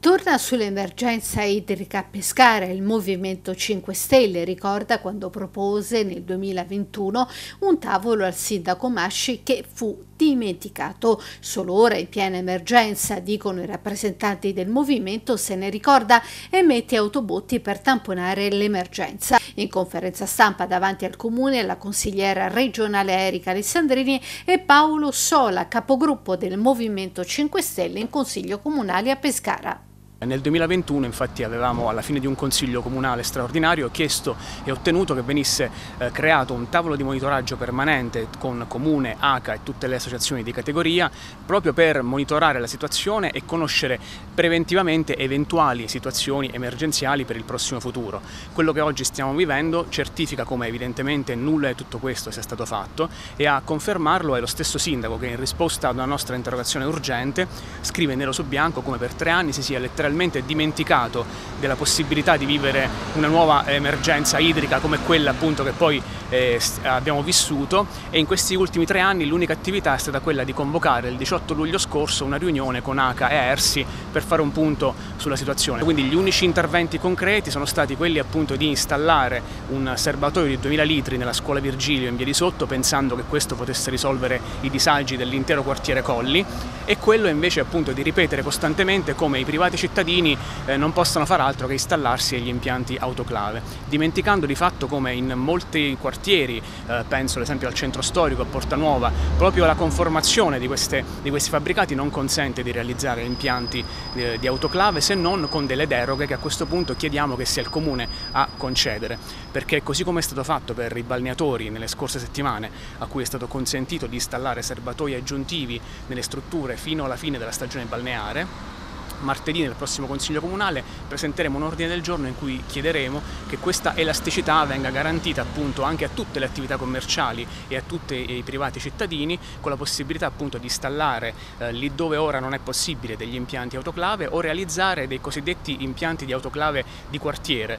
Torna sull'emergenza idrica a Pescara. Il Movimento 5 Stelle ricorda quando propose nel 2021 un tavolo al sindaco Masci che fu dimenticato. Solo ora, in piena emergenza, dicono i rappresentanti del movimento, se ne ricorda e mette autobotti per tamponare l'emergenza. In conferenza stampa davanti al comune, la consigliera regionale Erika Alessandrini e Paolo Sola, capogruppo del Movimento 5 Stelle in Consiglio Comunale a Pescara. Nel 2021 infatti avevamo alla fine di un consiglio comunale straordinario chiesto e ottenuto che venisse eh, creato un tavolo di monitoraggio permanente con comune, ACA e tutte le associazioni di categoria proprio per monitorare la situazione e conoscere preventivamente eventuali situazioni emergenziali per il prossimo futuro. Quello che oggi stiamo vivendo certifica come evidentemente nulla di tutto questo sia stato fatto e a confermarlo è lo stesso sindaco che in risposta ad una nostra interrogazione urgente scrive nero su bianco come per tre anni si sia letteralmente letteralmente dimenticato della possibilità di vivere una nuova emergenza idrica come quella appunto che poi eh, abbiamo vissuto e in questi ultimi tre anni l'unica attività è stata quella di convocare il 18 luglio scorso una riunione con ACA e ERSI per fare un punto sulla situazione. Quindi gli unici interventi concreti sono stati quelli appunto di installare un serbatoio di 2000 litri nella scuola Virgilio in via di sotto pensando che questo potesse risolvere i disagi dell'intero quartiere Colli e quello invece appunto di ripetere costantemente come i privati cittadini eh, non possano fare altro che installarsi gli impianti autoclave, dimenticando di fatto come in molti quartieri, eh, penso ad esempio al centro storico, a Porta Nuova, proprio la conformazione di, queste, di questi fabbricati non consente di realizzare impianti eh, di autoclave se non con delle deroghe che a questo punto chiediamo che sia il Comune a concedere, perché così come è stato fatto per i balneatori nelle scorse settimane, a cui è stato consentito di installare serbatoi aggiuntivi nelle strutture fino alla fine della stagione balneare, martedì nel prossimo Consiglio Comunale presenteremo un ordine del giorno in cui chiederemo che questa elasticità venga garantita appunto anche a tutte le attività commerciali e a tutti i privati cittadini con la possibilità appunto di installare eh, lì dove ora non è possibile degli impianti autoclave o realizzare dei cosiddetti impianti di autoclave di quartiere